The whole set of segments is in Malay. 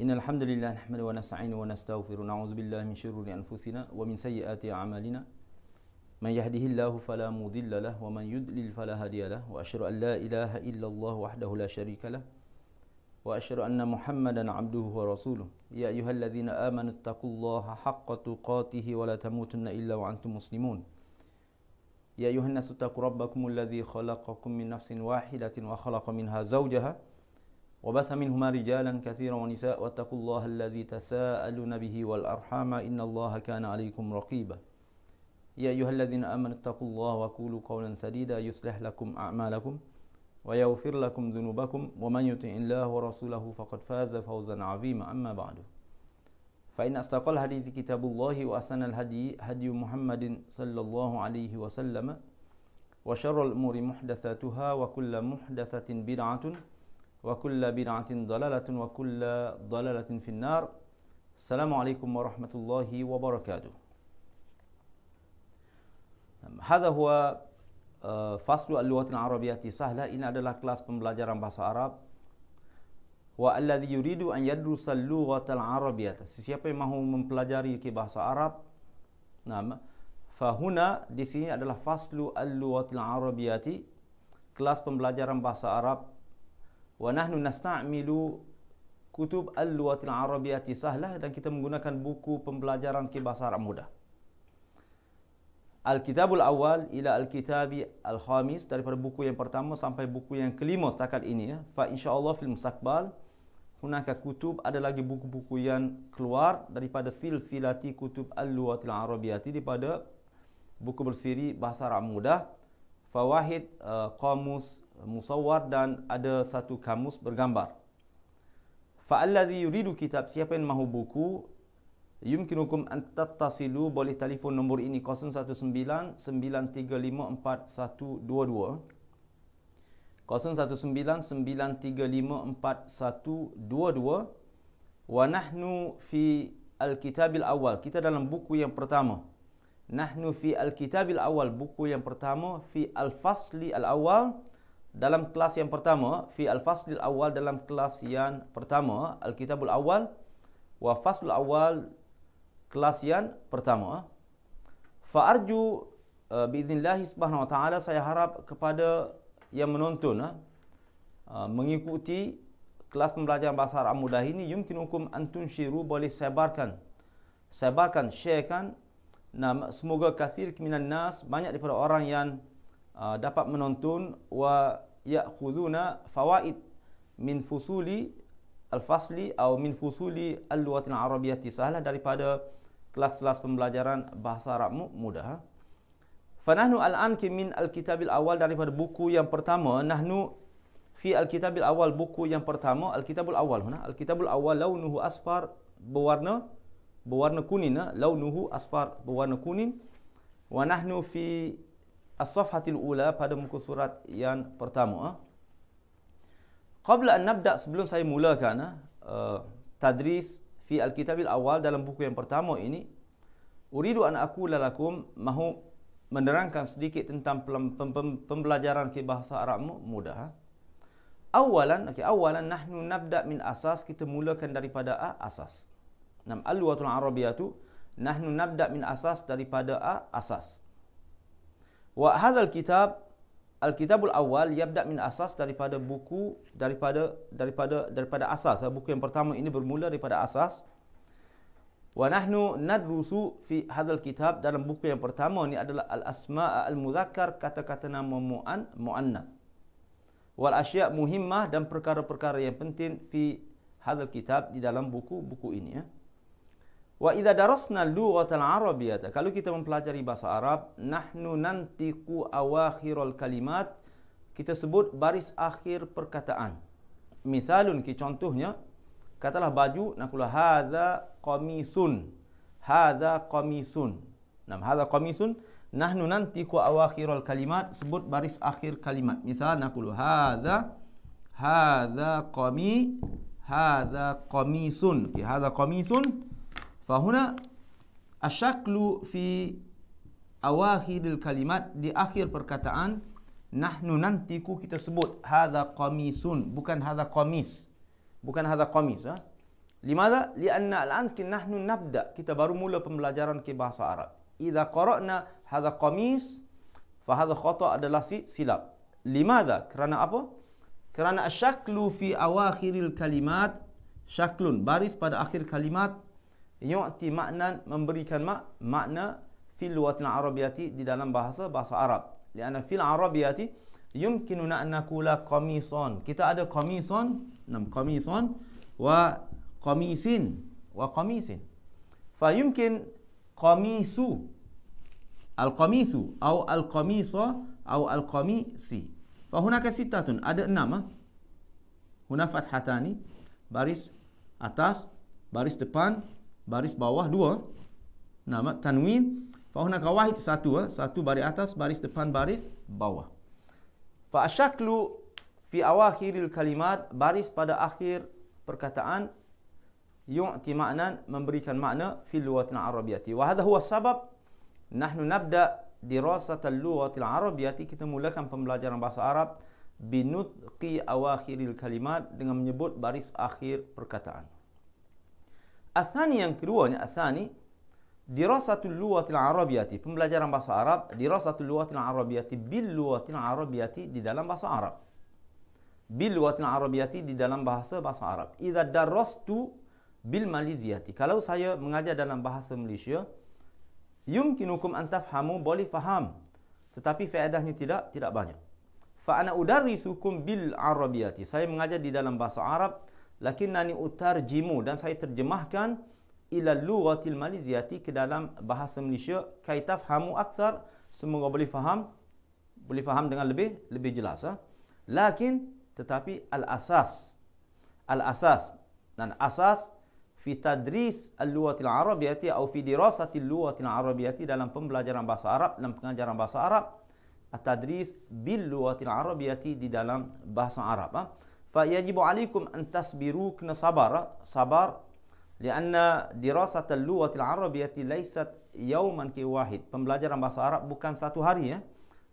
إن الحمد لله نحمده ونستعينه ونستغفره ونعوذ بالله من شرور أنفسنا ومن سيئات أعمالنا. من يهده الله فلا مضل له ومن يضلل فلا هادي له وأشهد أن لا إله إلا الله وحده لا شريك له وأشهد أن محمدا عبده ورسوله. يا أيها الذين آمنوا اتقوا الله حق تقاته ولا تموتن إلا وأنتم مسلمون. يا أيها الناس اتقوا ربكم الذي خلقكم من نفس واحدة وخلق منها زوجها وبث منهما رجالا كثيرا ونساء واتقوا الله الذي تساءلون به والأرحام إن الله كان عليكم رقيبا. يا أيها الذين آمنوا اتقوا الله وقولوا قولا سديدا يصلح لكم أعمالكم ويغفر لكم ذنوبكم ومن يطع الله ورسوله فقد فاز فوزا عظيما. أما بعد فإن أصدق الحديث كتاب الله وأحسن الهدي هدي محمد صلى الله عليه وسلم وشر الأمور محدثاتها وكل محدثة بدعة وكل بدعة ضلالة وكل ضلالة في النار السلام عليكم ورحمة الله وبركاته هذا هو فصل اللغة العربية سهلة ini adalah kelas pembelajaran bahasa Arab alladhi yuridu an yadrusa al-lughah al-arabiyyah siapa yang mahu mempelajari ke bahasa Arab nama fahuna di sini adalah faslu al-lughah al-arabiyyah kelas pembelajaran bahasa Arab wa nahnu nasta'milu kutub al-lughah al-arabiyyah sahlah dan kita menggunakan buku pembelajaran bahasa Arab mudah Al-Kitabul Awal ila Al-Kitabi Al-Khamis daripada buku yang pertama sampai buku yang kelima setakat ini ya. Fa insya-Allah fil mustaqbal hunaka kutub ada lagi buku-buku yang keluar daripada silsilati kutub Al-Lughatil Arabiyyah daripada buku bersiri bahasa Arab mudah fawahid uh, qamus musawwar dan ada satu kamus bergambar. Fa alladhi yuridu kitab siapa yang mahu buku Yumkinukum an tattasilu boleh telefon nombor ini 019 9354122 019 9354122 wa nahnu fi al-kitabil awal kita dalam buku yang pertama. Nahnu fi al-kitabil awal buku yang pertama fi al-fasli al-awal dalam kelas yang pertama fi al-fasli al-awal dalam kelas yang pertama al-kitabul awal wa faslul awal kelas yang pertama. Fa arju uh, subhanahu wa taala saya harap kepada yang menonton uh, mengikuti kelas pembelajaran bahasa Arab mudah ini yumkinukum antun syiru boleh sebarkan sebarkan sharekan. Nah, semoga kathir minan nas banyak daripada orang yang uh, dapat menonton wa ya'khuduna fawaid min fusuli al-fasli atau min fusuli al-lughat al-arabiyyah sahlah daripada kelas-kelas pembelajaran bahasa Arab mudah. Fanahnu al-an min al-kitabil awal daripada buku yang pertama, nahnu fi al-kitabil awal buku yang pertama, al-kitabul awal huna. Al-kitabul awal launuhu asfar berwarna berwarna kuning, launuhu asfar berwarna kuning. Wa nahnu fi as-safhatil ula pada muka surat yang pertama. Ha? Qabla an nabda sebelum saya mulakan uh, tadris fi al-kitabil awal dalam buku yang pertama ini uridu an aku lalakum mahu menerangkan sedikit tentang pembelajaran ke bahasa Arab mudah ha? awalan okey awalan nahnu nabda min asas kita mulakan daripada a asas nam al-lughatul arabiyyah tu nahnu nabda min asas daripada a asas wa hadzal kitab Al-Kitabul Awal yabda min asas daripada buku daripada daripada daripada asas. Buku yang pertama ini bermula daripada asas. Wa nahnu nadrusu fi hadzal kitab dalam buku yang pertama ini adalah al-asma' al-muzakkar kata-kata nama mu'an muannas. Wal asya' muhimmah dan perkara-perkara yang penting fi hadzal kitab di dalam buku-buku ini ya. Wa idza darasna lughatal arabiyyah kalau kita mempelajari bahasa Arab nahnu nantiqu awakhirul kalimat kita sebut baris akhir perkataan. Misalun ki contohnya katalah baju nakulah hadza qamisun. Hadza qamisun. Nam hadza qamisun nahnu nantiqu awakhirul kalimat sebut baris akhir kalimat. Misal nakulu hadza hadza qami hadza qamisun. Ki hadza qamisun Fahuna asyaklu fi awakhiril kalimat di akhir perkataan kita sebut hadza qamisun bukan hadza qamis bukan hadza qamis ha? Limadha? Lianna al-an nahnu nabda. Kita baru mula pembelajaran bahasa Arab. Idza qara'na hadha qamis fa hadha khata adalah si silap. Limadha? Kerana apa? Kerana asyaklu fi awakhiril kalimat syaklun baris pada akhir kalimat yu'ti makna memberikan mak makna fil lugatil arabiyyati di dalam bahasa bahasa Arab. Lianna fil arabiyyati yumkinuna an nakula qamisan. Kita ada qamisan, nam qamisan wa qamisin wa qamisin. Fa yumkin qamisu al-qamisu atau al-qamisa atau al-qamisi. Fa hunaka sittatun ada enam ah. Huna fathatani baris atas, baris depan, baris bawah dua. Nama tanwin. Fa hunaka wahid satu ah. Satu baris atas, baris depan, baris bawah. Fa asyaklu fi awakhiril kalimat baris pada akhir perkataan yu'ti makna memberikan makna fil lughatil arabiyyati wa hadha huwa sabab nahnu nabda dirasat al-lughatil arabiyyati kita mulakan pembelajaran bahasa Arab binutqi awakhiril kalimat dengan menyebut baris akhir perkataan Athani yang keduanya athani dirasatul lughatil arabiyyati pembelajaran bahasa Arab dirasatul lughatil arabiyyati bil lughatil arabiyyati di dalam bahasa Arab. Bil lughatil arabiyyati di dalam bahasa bahasa Arab. Idza darastu bil maliziati kalau saya mengajar dalam bahasa Malaysia yumkinukum an tafhamu boleh faham. Tetapi faedahnya tidak tidak banyak. Fa ana udarrisukum bil arabiyati. Saya mengajar di dalam bahasa Arab lakinnani utarjimu dan saya terjemahkan ila lughatil maliziati ke dalam bahasa Malaysia kai tafhamu aksar semoga boleh faham boleh faham dengan lebih lebih jelas ha? lakin tetapi al asas al asas dan asas fi tadris al-lughatil arabiyyati atau fi dirasati al-lughatil arabiyyati dalam pembelajaran bahasa Arab dalam pengajaran bahasa Arab at-tadris bil lughatil arabiyyati di dalam bahasa Arab ha? Fa yajibu alaikum an tasbiru kena sabar sabar lianna dirasat al-lughatil arabiyyati laysat yawman ki wahid pembelajaran bahasa Arab bukan satu hari ya.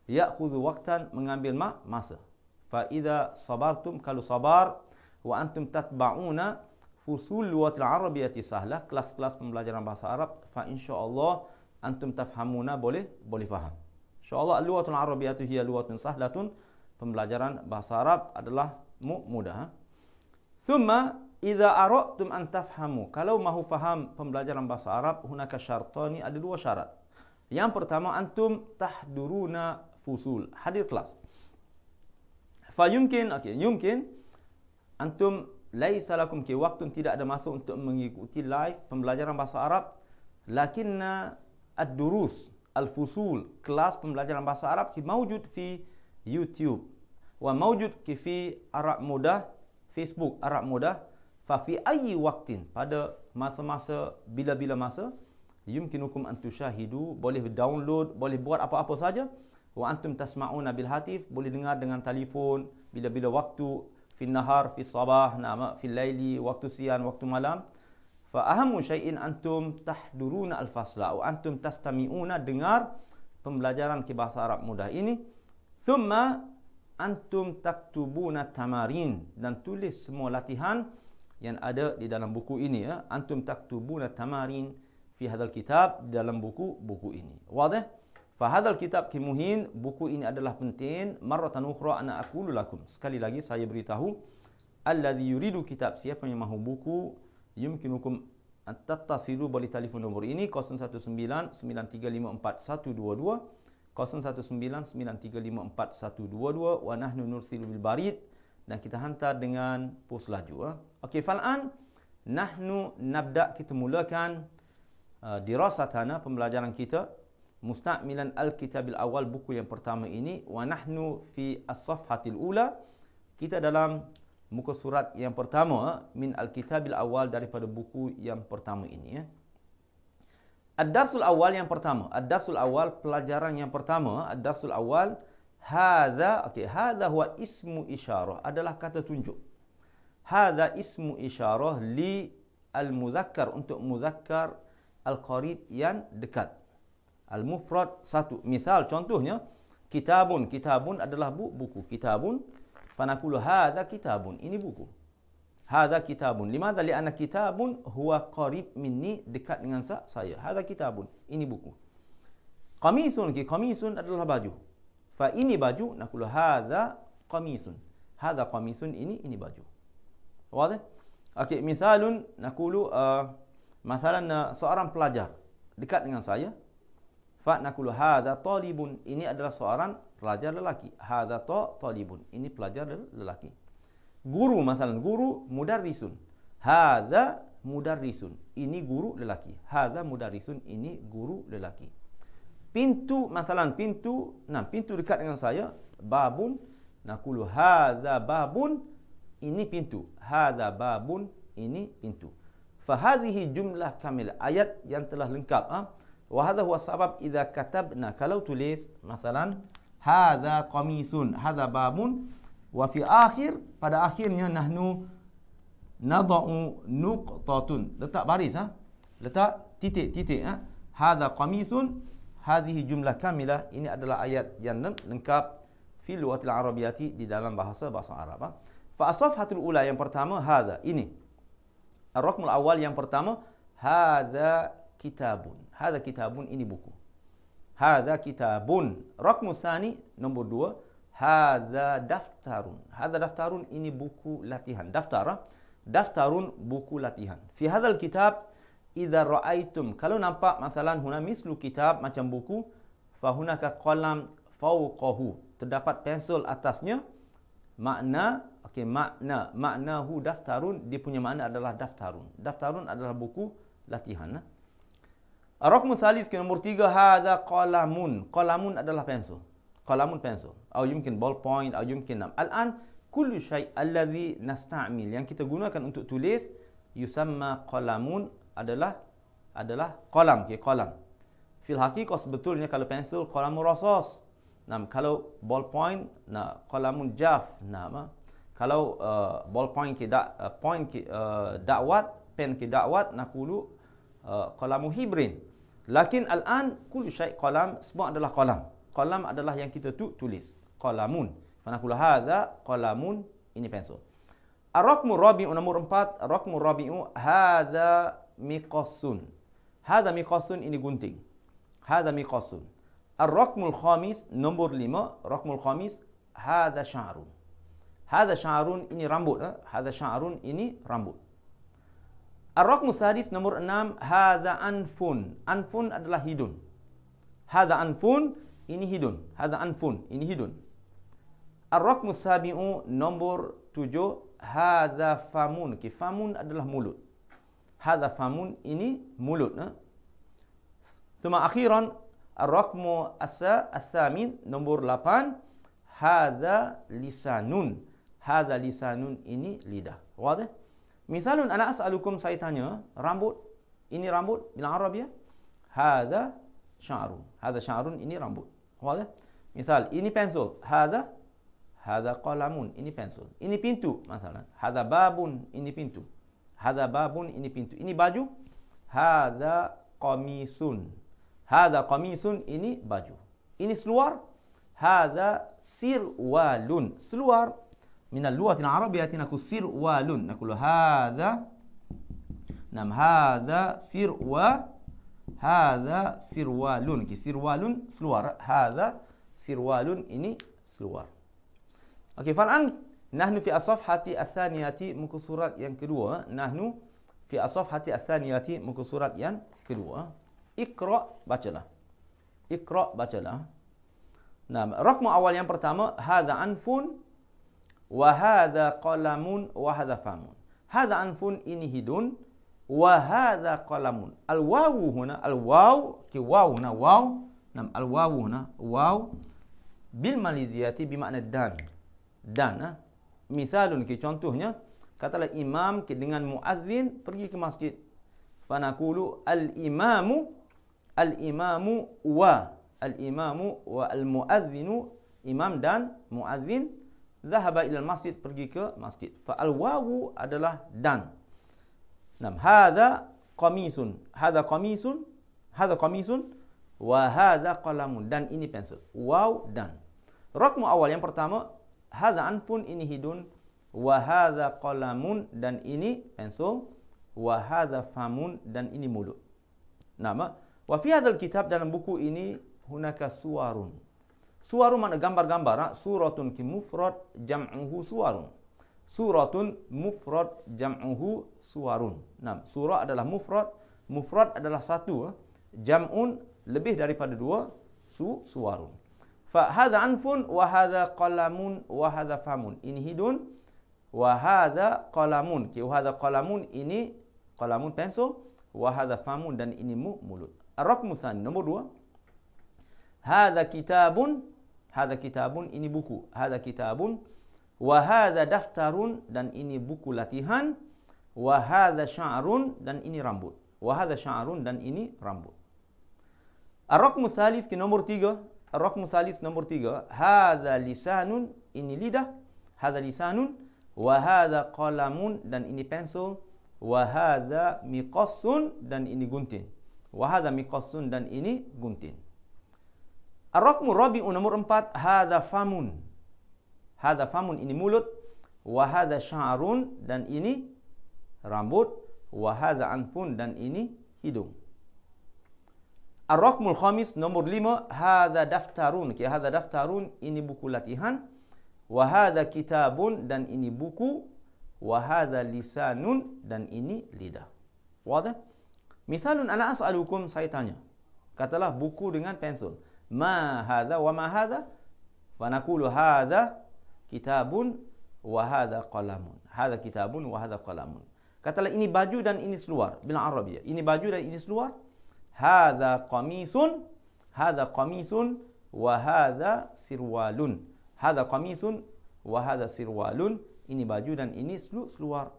ya'khudhu waqtan mengambil masa. fa idza sabartum kalau sabar wa antum tatba'una fusul luwatil arabiyyati sahlah kelas-kelas pembelajaran bahasa Arab fa insyaallah antum tafhamuna boleh boleh faham. insyaallah luwatul arabiyyatu hiya luwatun sahlatun pembelajaran bahasa Arab adalah mudah ha? thumma idza aradtum an tafhamu. Kalau mahu faham pembelajaran bahasa Arab hunaka syartani ada dua syarat. Yang pertama antum tahduruna fusul hadir kelas. Fa yumkin okey yumkin antum laisa lakum ki waktu tidak ada masa untuk mengikuti live pembelajaran bahasa Arab. Lakinna ad-durus al-fusul kelas pembelajaran bahasa Arab ki mawjud fi YouTube. Wa mawjud ki fi Arab Mudah Facebook Arab Mudah fa fi ayyi waqtin. Pada masa-masa bila-bila masa yumkinukum an tushahidu boleh download boleh buat apa-apa saja. Wa antum tasma'una bil hatif boleh dengar dengan telefon bila-bila waktu fi nahar fi sabah nama fi laili waktu siang waktu malam. Fa ahamu syai'in antum tahduruna al fasla atau antum tastami'una dengar pembelajaran ke bahasa Arab mudah ini thumma antum taktubuna tamarin. Dan tulis semua latihan yang ada di dalam buku ini ya. Antum taktubuna tamarin fi hadzal kitab dalam buku buku ini. Wadah Fahadal kitab kimuhin buku ini adalah penting. Marratan ukhra ana aqulu lakum. Sekali lagi saya beritahu alladhi yuridu kitab. Siapa yang mahu buku yumkinukum tattasilu boleh telefon nombor ini 019 9354 122 019 9354 122 wa nahnu nursilu bil barid. Dan kita hantar dengan pos laju. Okey, fal'an nahnu nabda kita mulakan uh, dirasatana pembelajaran kita mustakmilan al-kitabil awal buku yang pertama ini wa nahnu fi as-safhatil ula. Kita dalam muka surat yang pertama min al-kitabil awal daripada buku yang pertama ini ya ad-darsul awal yang pertama ad-darsul awal pelajaran yang pertama ad-darsul awal hadza okey hadza huwa ismu isyarah adalah kata tunjuk hadza ismu isyarah li al-muzakkar untuk muzakkar al-qarib yang dekat Al-mufrad satu. Misal contohnya kitabun. Kitabun adalah bu buku. Kitabun fanaqulu hadza kitabun. Ini buku. Hadza kitabun. Limadha li'anna kitabun huwa qarib minni dekat dengan saya. Hadza kitabun. Ini buku. Qamisun ki qamisun adalah baju. Fa ini baju nakulu hadza qamisun. Hadza qamisun ini ini baju. Wadah? Okey, misalun nakulu uh, masalan uh, seorang pelajar dekat dengan saya. Fa nakulu hadza talibun. Ini adalah seorang pelajar lelaki. Hadza ta talibun. Ini pelajar lelaki. Guru masalan guru mudarrisun. Hadza mudarrisun. Ini guru lelaki. Hadza mudarrisun. Ini guru lelaki. Pintu masalan pintu, nah pintu dekat dengan saya babun nakulu hadza babun ini pintu. Hadza babun ini pintu. Fahadhihi jumlah kamil ayat yang telah lengkap. Ha? Wa hadha huwa sabab idza katabna kalau tulis masalan hadza qamisun hadza babun wa fi akhir pada akhirnya nahnu nadau nuqtatun. Letak baris ha? Letak titik-titik ha? Hadza qamisun hadhihi jumlah kamilah ini adalah ayat yang lengkap fi lughatil arabiyyati di dalam bahasa bahasa Arab ha? fa asafhatul ula yang pertama hadza ini. Ar-raqmul awal yang pertama hadza kitabun. Hadza kitabun ini buku. Hadza kitabun. Raqmu tsani nombor dua hadza daftarun. Hadza daftarun ini buku latihan. Daftar ha? daftarun buku latihan. Fi hadzal kitab idza raaitum. Kalau nampak masalan huna mislu kitab macam buku fa hunaka qalam fawqahu. Terdapat pensel atasnya. Makna okey makna maknahu daftarun. Dia punya makna adalah daftarun. Daftarun adalah buku latihan ha? Raqmu salis ke nombor tiga hadza qalamun. Qalamun adalah pensel qalamun pensel atau mungkin ballpoint atau mungkin nam. Al-an kullu syai alladhi nasta'mil. Yang kita gunakan untuk tulis yusamma qalamun adalah adalah qalam ke qalam fil haqiqah sebetulnya kalau pensel qalamun rasas nam kalau ballpoint na qalamun jaf nama kalau uh, ke da, uh, point ke uh, dakwat pen dakwat nakulu uh, qalamu hibrin. Lakin al-an kullu syai qalam semua adalah qalam qalam adalah yang kita tu tulis. Qalamun. Naqulu hadza qalamun ini pensel. Ar-raqmu rabi'u nomor 4 ar-raqmu rabi'u hadza miqasun hadza miqasun ini gunting. Hadza miqasun ar-raqmul khamis nombor 5 raqmul khamis hadza sya'run. Hadza sya'run ini rambut eh? hadza sya'run ini rambut. Ar-Raqmu Sadis nomor 6 Hadha anfun. Anfun adalah hidung. Hadha anfun ini hidun. Hadza anfun, ini hidun. Ar-raqmu sabi'u nombor tujuh. Hadza famun. Okay, famun adalah mulut. Hadza famun ini mulut. Ha? Semua akhiran ar-raqmu asa as-samin nombor lapan. Hadza lisanun. Hadza lisanun ini lidah. Wadah? Misalun ana as'alukum saya tanya, rambut ini rambut dalam Arab ya? Hadza sya'run. Hadza sya'run ini rambut. Wadah? Misal, ini pensel. Hada hada qalamun. Ini pensel. Ini pintu masalah. Hada babun. Ini pintu. Hada babun. Ini pintu. Ini baju. Hada qamisun. Hada qamisun. Ini baju. Ini seluar. Hada sirwalun. Seluar. Minal luatin arabiyatin aku sirwalun. Aku hada. Nam hada sirwalun. Hada sirwalun. Okay, sirwalun seluar. Hada sirwalun ini seluar. Okey, fal'an nahnu fi as-safhati ats-tsaniyati muka surat yang kedua. Nahnu fi as-safhati ats-tsaniyati muka surat yang kedua. Iqra bacalah. Iqra bacalah. Nah, rakmu awal yang pertama hadza anfun wa hadza qalamun wa hadza famun. Hadza anfun ini hidun wa hadha qalamun. Al wawu huna al waw ki waw huna waw nam al wawu huna waw bil maliziyati bi makna dan. Dan ha? misalun ki contohnya katalah imam ki dengan muazzin pergi ke masjid. Fa naqulu al imamu al imamu wa al imamu wa al muazzinu imam dan muazzin zahaba ila al masjid pergi ke masjid. Fa al wawu adalah dan Nam, hadza qamisun. Hadza qamisun. Hadza qamisun wa hadza qalamun dan ini pensel. Waw dan. Rakmu awal yang pertama hadza anfun ini hidun wa hadza qalamun dan ini pensel wa hadza famun dan ini mulut. Nama wa fi hadzal kitab dalam buku ini hunaka suwarun. Suwarun makna gambar-gambar, ha? suratun ki mufrad jam'uhu suwarun. Suratun mufrad jam'uhu suwarun. Nam, surah adalah mufrad, mufrad adalah satu, ha? jam'un lebih daripada dua, su suwarun. Fa hadza anfun wa hadza qalamun wa hadza famun. Ini hidun wa hadza qalamun. Ki wa hadza qalamun ini qalamun pensel wa hadza famun dan ini mu mulut. Ar-raqmu nombor dua. Hadza kitabun hadza kitabun ini buku. Hadza kitabun wa hadza daftarun dan ini buku latihan wa hadza sya'run dan ini rambut. Wa hadza sya'run dan ini rambut. Ar-raqmu tsalis ki nombor tiga. Raqmu salis nombor tiga. Hadha lisanun. Ini lidah. Hadha lisanun. Wa hadha qalamun. Dan ini pensel. Wa hadha miqassun. Dan ini gunting. Wa hadha miqassun. Dan ini gunting. Ar-raqmu rabi'u nombor empat. Hadha famun. Hadha famun. Ini mulut. Wa hadha sya'run. Dan ini rambut. Wa hadha anfun. Dan ini hidung. Ar-Raqmul Khamis nombor lima hadza daftarun. Okay, hadza daftarun ini buku latihan. Wa hadza kitabun dan ini buku. Wa hadza lisanun dan ini lidah. Wadah? Misalun ana as'alukum saya tanya. Katalah buku dengan pensel. Ma hadza wa ma hadza? Fa naqulu hadza kitabun wa hadza qalamun. Hadza kitabun wa hadza qalamun. Katalah ini baju dan ini seluar. Bila Arabia. Ini baju dan ini seluar. Hadza qamisun. Hadza qamisun. Wa hadza sirwalun. Hadza qamisun. Wa hadza sirwalun. Ini baju dan ini seluar.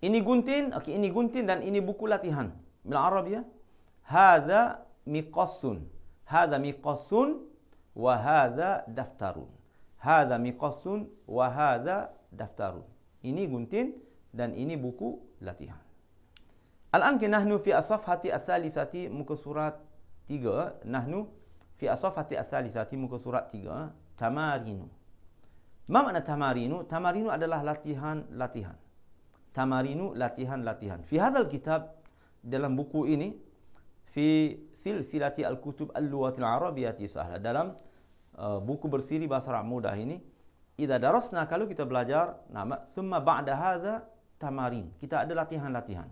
Ini gunting okey ini gunting dan ini buku latihan. Bil arab ya hadza miqassun. Hadza miqassun. Wa hadza daftarun هذا مقص وهذا دفتر إني جنتين دان إني بوكو لاتيهان. الآن نحن في الصفحة الثالثة مكسورة تيغا نحن في الصفحة الثالثة مكسورة تيغا تمارينو. ما معنى تمارينو؟ تمارينو adalah latihan latihan تمارينو latihan latihan في هذا الكتاب dalam buku ini في سلسلة الكتب اللغة العربية سهلة dalam uh, buku bersiri bahasa Arab mudah ini idza darasna kalau kita belajar nama summa ba'da hadza tamarin kita ada latihan-latihan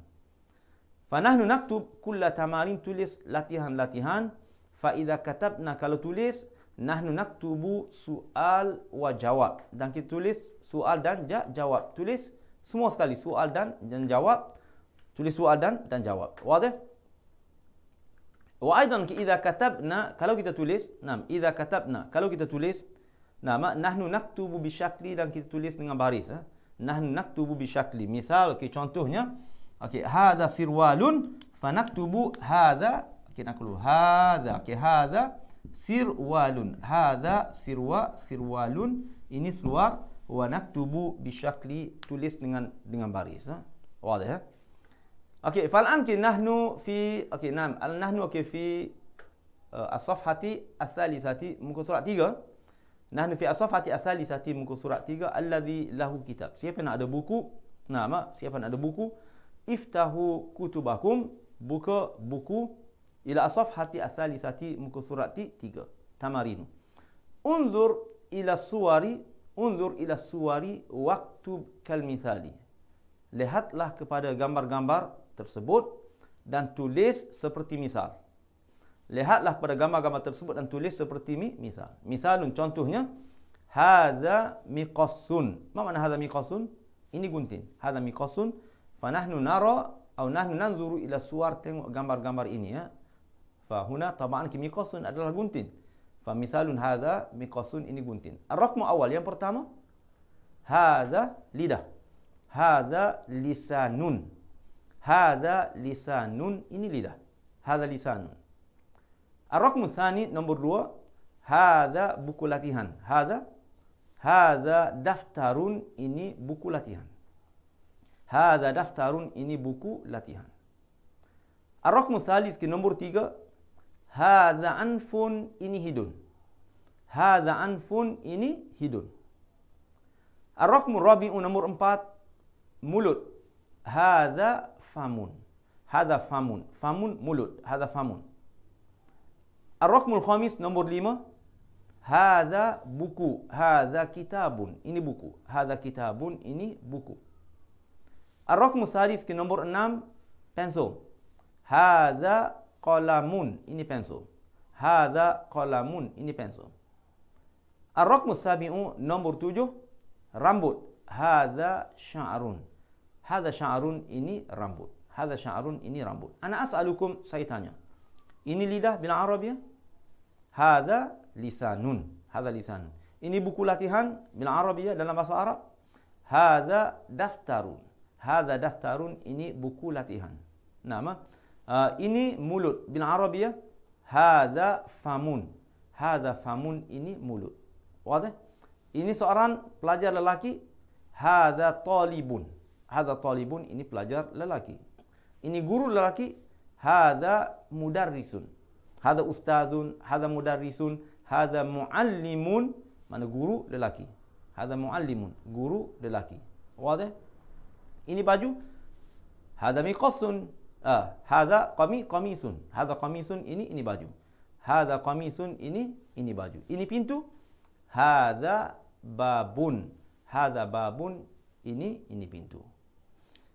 Fanahnu naktub kulla tamarin tulis latihan-latihan. Fa idza katabna kalau tulis nahnu naktubu soal wa jawab. Dan kita tulis soal dan ja jawab. Tulis semua sekali soal dan dan jawab. Tulis soal dan dan jawab. Wadah? Wa aidan idza katabna kalau kita tulis, nam idza katabna kalau kita tulis nama nahnu naktubu bi syakli dan kita tulis dengan baris ha? nahnu naktubu bi syakli misal ki contohnya Okey, hadza sirwalun fanaktubu hadza okey nak keluar. Hadza okey hadza sirwalun. Hadza sirwa sirwalun ini seluar wa naktubu bi syakli tulis dengan dengan baris ha. Wadah ya? Okey, fal an nahnu fi okey nam al nahnu okey fi uh, as-safhati ats-thalithati muka surat 3. Nahnu fi as-safhati ats-thalithati muka surat 3 allazi lahu kitab. Siapa nak ada buku? Nama, siapa nak ada buku? iftahu kutubakum buka buku ila asafhati athalisati muka surati tiga tamarinu unzur ila suwari unzur ila suwari waktu kalmithali lihatlah kepada gambar-gambar tersebut dan tulis seperti misal lihatlah kepada gambar-gambar tersebut dan tulis seperti mi misal misalun contohnya hadza miqassun apa makna hadza miqassun ini gunting hadza miqassun Fanahnu nara atau nahnu nanzuru ila suwar tengok gambar-gambar ini ya. Fa huna taban ki miqasun adalah gunting. Fa misalun hadza miqasun ini gunting. Ar-raqmu awal yang pertama hadza lidah. Hadza lisanun. Hadza lisanun ini lidah. Hadza lisanun. Ar-raqmu tsani nombor dua hadza buku latihan. Hadza hadza daftarun ini buku latihan. Hada daftarun ini buku latihan. Ar-Raqmu Thalis ke nombor tiga. Hada anfun ini hidun. Hada anfun ini hidun. Ar-Rakmu Rabi'u nombor empat, mulut. Hada famun. Hada famun. Famun mulut. Hada famun. Ar-Rakmul Khamis nombor lima, Hada buku. Hada kitabun. Ini buku. Hada kitabun. Ini buku. Ar-Rakmu Sadis ke nombor enam, pensel. Hada qalamun. Ini pensel. Hada qalamun. Ini pensel. Ar-Rakmu Sabi'u nombor tujuh, rambut. Hada sya'run. Hada sya'run ini rambut. Hada sya'run ini rambut. Ana as'alukum saya tanya. Ini lidah bila Arab ya? Hada lisanun. Hada lisanun. Ini buku latihan bila Arab ya dalam bahasa Arab. Hada daftarun. Hada daftarun ini buku latihan. Nama. Uh, ini mulut bila Arab ya. Hada famun. Hada famun ini mulut. Wadah? Ini seorang pelajar lelaki. Hada talibun. Hada talibun ini pelajar lelaki. Ini guru lelaki. Hada mudarrisun. Hada ustazun. Hada mudarrisun. Hada muallimun. Mana guru lelaki. Hada muallimun. Guru lelaki. Wadah? Ini baju. Hada miqasun. Ah, hada qami qamisun. Hada qamisun ini ini baju. Hada qamisun ini ini baju. Ini pintu. Hada babun. Hada babun ini ini pintu.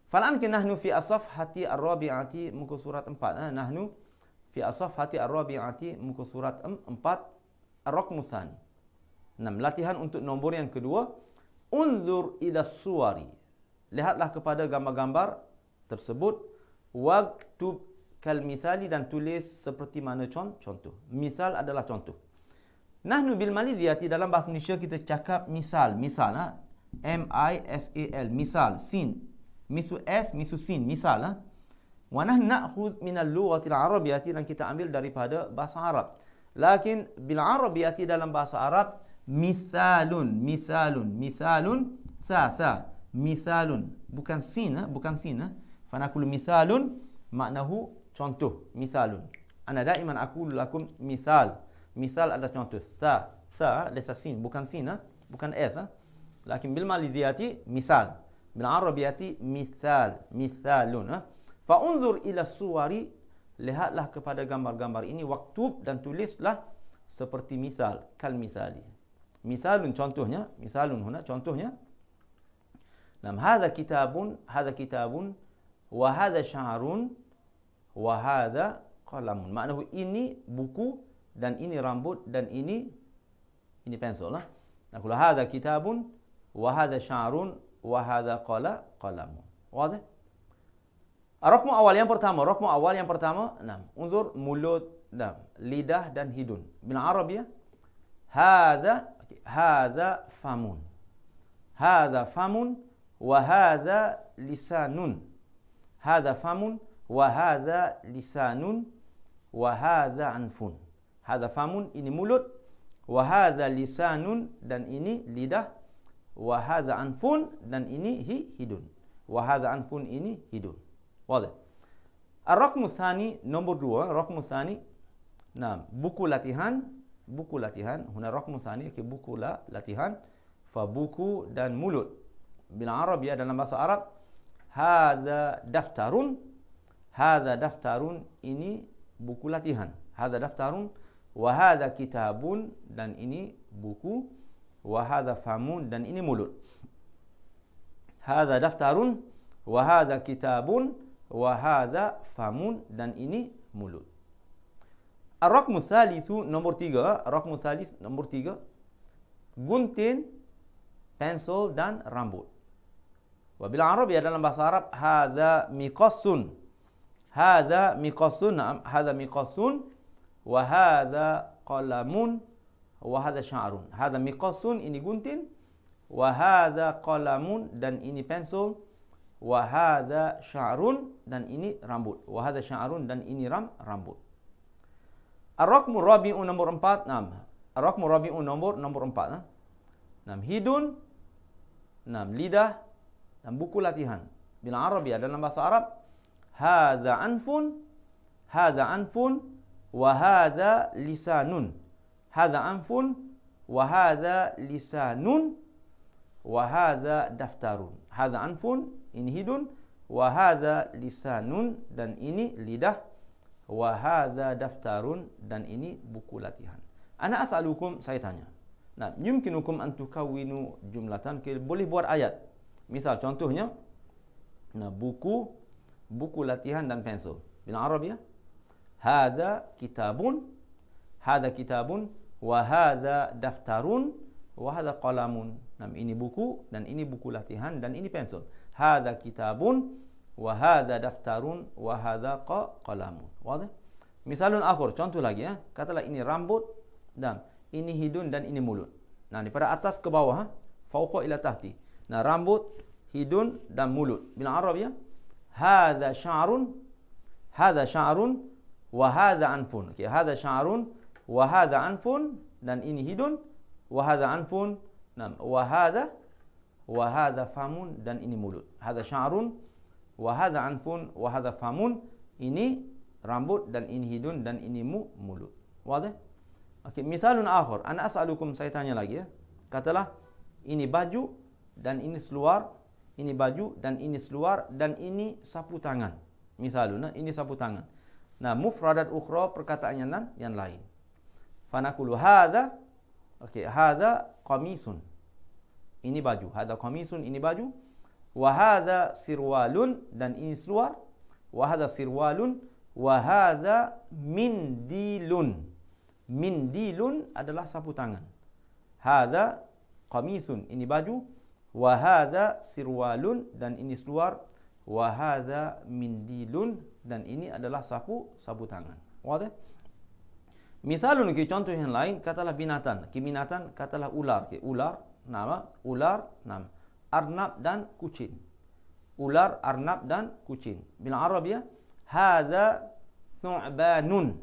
Falan kita nahnu fi asaf hati ar-rabi'ati muka surat 4. Eh? Nahnu fi asaf hati ar-rabi'ati muka surat 4 ar-raqmu tsani. Enam latihan untuk nombor yang kedua. Unzur ila suwari. Lihatlah kepada gambar-gambar tersebut. Waktub kal misali dan tulis seperti mana contoh. Misal adalah contoh. Nahnu bil Malaysiati dalam bahasa Malaysia kita cakap misal, misal ha? M I S A L, misal, sin. Misu S, misu sin, misal ha? Wa nahnu na'khudh min al-lughati al-arabiyyati dan kita ambil daripada bahasa Arab. Lakin bil arabiyyati dalam bahasa Arab mithalun, mithalun, mithalun, sa sa, mithalun. Bukan sin ha? bukan sin ha? Fa naqulu mithalun maknahu contoh, misalun. Ana daiman aqulu lakum mithal. Misal ada contoh. Sa. Sa. Lesa sin. Bukan sin. Bukan s. Ha? Lakin bil maliziyati misal. Bil arabiyati mithal. Mithalun. Ha? Fa'unzur ila suwari. Lihatlah kepada gambar-gambar ini. Waktub dan tulislah seperti misal. Kal misali. Misalun contohnya. Misalun huna contohnya. Nam hadha kitabun. Hadha kitabun. Wa hadha sya'arun. Wa hadha qalamun. Maknanya ini buku dan ini rambut dan ini ini pensel lah. Naqulu hadha kitabun wa hadha sya'run وهذا قال قلم. واضح؟ رقم أول yang pertama رقم أول yang pertama نعم. انظر mulut نعم. lidah dan hidung. بالعربي هذا هذا فم هذا فم وهذا لسان هذا فم وهذا لسان وهذا انف هذا فم ini mulut. وهذا لسان dan ini lidah Wahada anfun dan ini hi, hidun. Wahada anfun ini hidun. Wadah. Ar-Rakmu Thani nombor dua. Rakmu Thani. Nah, buku latihan. Buku latihan. Huna Rakmu Thani. Okay, buku la, latihan. Fa buku dan mulut. Bila Arab ya dalam bahasa Arab. Hada daftarun. Hada daftarun ini buku latihan. Hada daftarun wahada kitabun dan ini buku wahada famun dan ini mulut hada daftarun wahada kitabun wahada famun dan ini mulut Ar-Rakmu Thalithu nombor tiga Ar-Rakmu Thalith nombor tiga Gunting Pensel dan rambut Wabila Arab ya dalam bahasa Arab Hada miqassun Hada miqassun Hada miqassun wahada qalamun wahada sya'run. Hada miqasun ini gunting. Wahada qalamun dan ini pensel. Wahada sya'run dan ini rambut. Wahada sya'run dan ini ram rambut. Ar-Rakmu Rabi'u nombor empat. Nam. Ar-Rakmu Rabi'u nombor nombor empat. Nah. Nam hidun. Nam lidah. Dan buku latihan. Bila Arabi dalam bahasa Arab. Hada anfun. Hada anfun wahada lisanun. Hada anfun wahada lisanun wa hadza daftarun. Hadza anfun, ini hidun, wa hadza lisanun dan ini lidah, wa hadza daftarun dan ini buku latihan. Ana as'alukum saya tanya. Nah, yumkinukum an tukawwinu jumlatan boleh buat ayat. Misal contohnya nah buku buku latihan dan pensel. Bil Arab ya. Hadza kitabun hadza kitabun wa hadza daftarun wa hadza qalamun. Nah, ini buku dan ini buku latihan dan ini pensel. Hadza kitabun wa hadza daftarun wa hadza qalamun. Wadah? Misalun akhir, contoh lagi ya. Katalah ini rambut dan ini hidung dan ini mulut. Nah, daripada atas ke bawah, ha? fauqa ila tahti. Nah, rambut, hidung dan mulut. Bila Arab ya. Hadza sya'run, hadza sya'run wa hadza anfun. Okey, hadza sya'run wa hadza anfun dan ini hidung wa hadza anfun. Nah, wa hadza wa hadza famun dan ini mulut. Hadza sya'run wa hadza anfun wa hadza famun. Ini rambut dan ini hidung dan ini mu mulut. Wadah? Okey, misalun akhir. Ana as'alukum saya tanya lagi ya. Katalah ini baju dan ini seluar, ini baju dan ini seluar dan ini sapu tangan. Misalun ini sapu tangan. Nah, mufradat ukhra perkataannya nan yang lain. Fanaqulu hadza Okey, hadza qamisun. Ini baju. Hadza qamisun, ini baju. Wa hadza sirwalun dan ini seluar. Wa hadza sirwalun wa hadza mindilun mindilun adalah sapu tangan. Hadza qamisun ini baju wa hadza sirwalun dan ini seluar wa hadza mindilun dan ini adalah sapu sapu tangan. Wadah? Misalun ke contoh yang lain katalah binatang. Ke binatang katalah ular ke ular nama ular nama arnab dan kucing. Ular, arnab dan kucing. Bila Arab ya, hadza su'banun.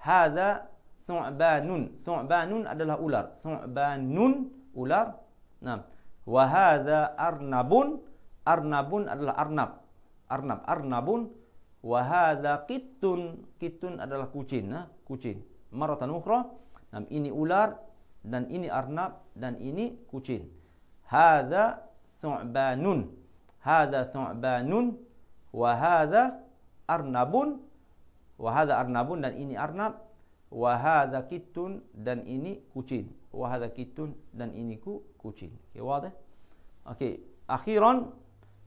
Hadza su'banun. Su'banun adalah ular. Su'banun ular. Nah. Wa hadza arnabun. Arnabun adalah arnab. Arnab arnabun. Wa hadza qittun. Qittun adalah kucing, nah, kucing. Maratan ukhra. Nah, ini ular dan ini arnab dan ini kucing. Hadza su'banun. Hadza su'banun wa hadza arnabun wa hadza arnabun dan ini arnab wahada kitun dan ini kucing wahada kitun dan ini ku kucing okey wadah okey akhiran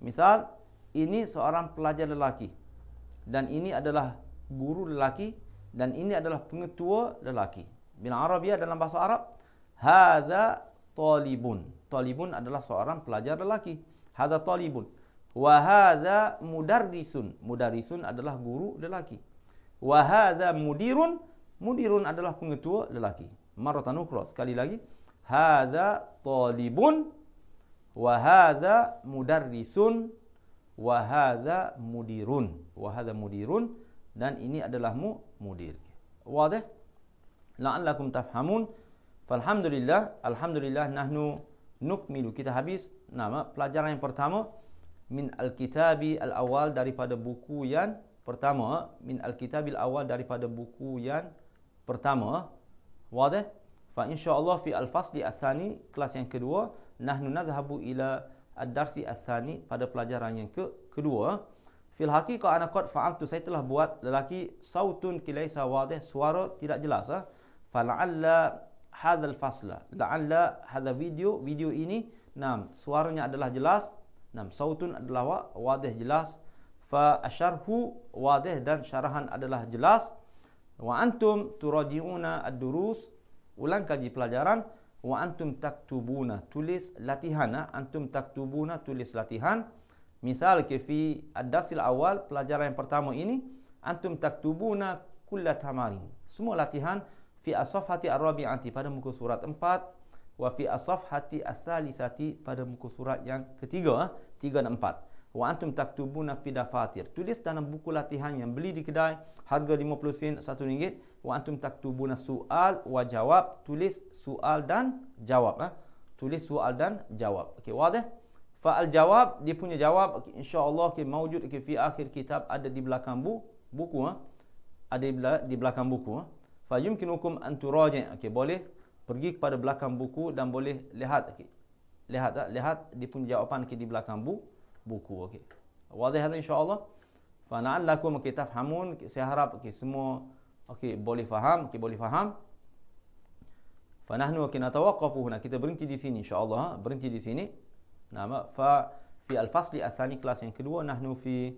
misal ini seorang pelajar lelaki dan ini adalah guru lelaki dan ini adalah pengetua lelaki. Bila arabia dalam bahasa arab hadza talibun. Talibun adalah seorang pelajar lelaki. Hadza talibun. Wa hadza mudarrisun. Mudarrisun adalah guru lelaki. Wa hadza mudirun. Mudirun adalah pengetua lelaki. Maratan ukhra. Sekali lagi. Hadza talibun. Wa hadza mudarrisun. Wa hadza mudirun. Wa hadza mudirun. Dan ini adalah mu mudir. Wadah? La'allakum tafhamun. Falhamdulillah, alhamdulillah nahnu nukmilu kita habis nama pelajaran yang pertama min al-kitabi al-awal daripada buku yang pertama min al-kitabil awal daripada buku yang pertama wadah fa insyaallah fi al-fasli ats-tsani kelas yang kedua nahnu nadhhabu ila ad-darsi ats-tsani pada pelajaran yang ke kedua fil haqiqah ana qad fa'altu saya telah buat lelaki sautun kilaisa wadah suara tidak jelas ah. Fa la'alla hadha al-fasla la'alla hadha video video ini nam suaranya adalah jelas nam sautun adalah wadah jelas. Fa asyarhu wadah dan syarahan adalah jelas. Wa antum turaji'una ad-durus ulang kaji pelajaran. Wa antum taktubuna tulis latihan ha? antum taktubuna tulis latihan misal ke fi ad-darsil awal pelajaran yang pertama ini antum taktubuna kulla tamarin. Semua latihan fi as-safhati ar-rabi'ati pada muka surat 4 wa fi as-safhati ats-thalithati pada muka surat yang ketiga 3 ha? dan 4 wa antum taktubuna fi dafatir. Tulis dalam buku latihan yang beli di kedai harga 50 sen satu ringgit. Wa antum taktubuna soal wa jawab. Tulis soal dan jawab ha? tulis soal dan jawab. Okey wadah fa al jawab dia punya jawab okay, insyaallah okay, maujud okay, fi akhir kitab ada di belakang bu buku ha? ada di belakang buku ha? fa yumkinukum an turaji okey boleh pergi kepada belakang buku dan boleh lihat okey lihat tak? Lihat di pun jawapan di belakang bu, buku. Okey. Wadih hada insya-Allah. Fa na'allakum kita tafhamun. Saya harap okay, semua okey boleh faham, okey boleh faham. Fa nahnu kina tawaqqafu huna. Kita berhenti di sini insya-Allah, ha? berhenti di sini. Nama fa fi Al Fasli athani kelas yang kedua nahnu fi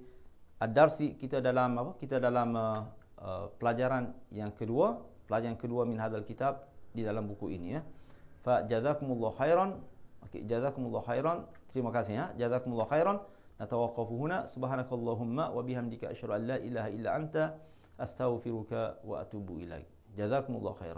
ad-darsi kita dalam apa kita dalam uh, uh, pelajaran yang kedua pelajaran kedua min hadal kitab di dalam buku ini ya fa jazakumullahu khairan okey jazakumullahu khairan terima kasih ya jazakumullahu khairan Natawaqqafu huna. Subhanakallahumma wa bihamdika asyhadu an la ilaha illa anta astaghfiruka wa atubu ilaik. Jazakumullahu khairan.